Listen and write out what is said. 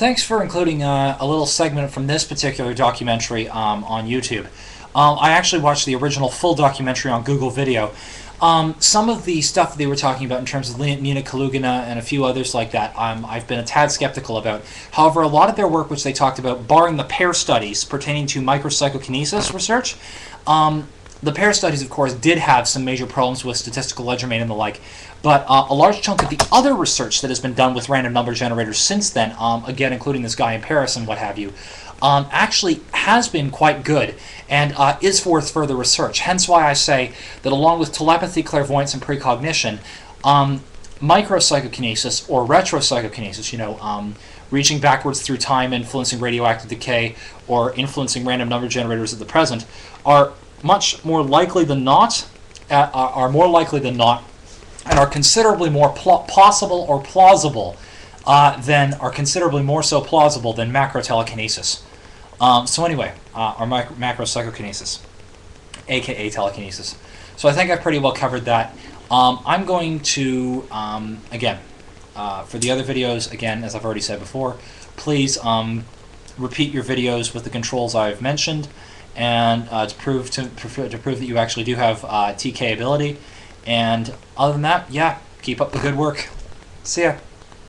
thanks for including uh, a little segment from this particular documentary um, on YouTube. Um, I actually watched the original full documentary on Google Video. Um, some of the stuff they were talking about in terms of Nina Kulagina and a few others like that, um, I've been a tad skeptical about. However, a lot of their work, which they talked about, barring the PEAR studies pertaining to micropsychokinesis research, um, the PEAR studies, of course, did have some major problems with statistical legerdemain and the like, but uh, a large chunk of the other research that has been done with random number generators since then, um, again, including this guy in Paris and what have you, um, actually has been quite good and uh, is worth further research. Hence why I say that along with telepathy, clairvoyance, and precognition, um, micropsychokinesis or retropsychokinesis, you know, um, reaching backwards through time, influencing radioactive decay, or influencing random number generators of the present, are much more likely than not, uh, are more likely than not, and are considerably more possible or plausible uh, than, are considerably more so plausible than macro telekinesis. Um, so anyway, uh, or macro psychokinesis, aka telekinesis. So I think I've pretty well covered that. Um, I'm going to, um, again, uh, for the other videos, again, as I've already said before, please um, repeat your videos with the controls I've mentioned and uh, to prove to, to prove that you actually do have uh, TK ability. And other than that, yeah, keep up the good work. See ya.